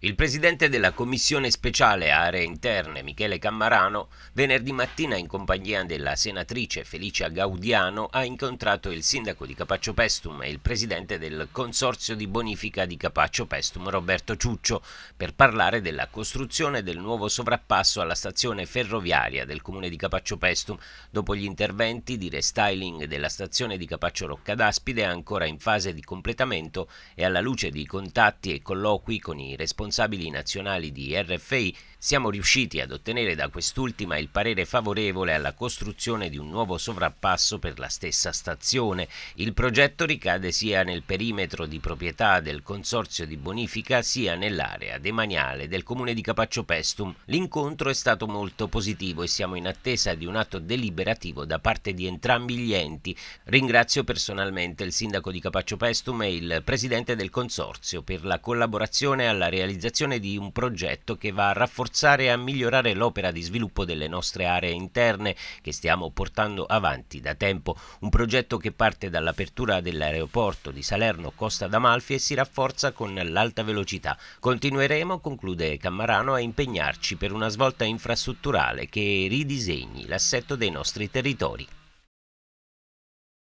Il presidente della Commissione speciale aree interne, Michele Cammarano, venerdì mattina in compagnia della senatrice Felicia Gaudiano ha incontrato il sindaco di Capaccio Pestum e il presidente del consorzio di bonifica di Capaccio Pestum, Roberto Ciuccio, per parlare della costruzione del nuovo sovrappasso alla stazione ferroviaria del comune di Capaccio Pestum, dopo gli interventi di restyling della stazione di Capaccio Roccadaspide ancora in fase di completamento e alla luce di contatti e colloqui con i responsabili responsabili nazionali di RFI, siamo riusciti ad ottenere da quest'ultima il parere favorevole alla costruzione di un nuovo sovrappasso per la stessa stazione. Il progetto ricade sia nel perimetro di proprietà del Consorzio di Bonifica sia nell'area demaniale del comune di Capaccio Pestum. L'incontro è stato molto positivo e siamo in attesa di un atto deliberativo da parte di entrambi gli enti. Ringrazio personalmente il sindaco di Capaccio Pestum e il presidente del Consorzio per la collaborazione alla realizzazione di un progetto che va a rafforzare e a migliorare l'opera di sviluppo delle nostre aree interne che stiamo portando avanti da tempo. Un progetto che parte dall'apertura dell'aeroporto di Salerno Costa d'Amalfi e si rafforza con l'alta velocità. Continueremo, conclude Cammarano, a impegnarci per una svolta infrastrutturale che ridisegni l'assetto dei nostri territori.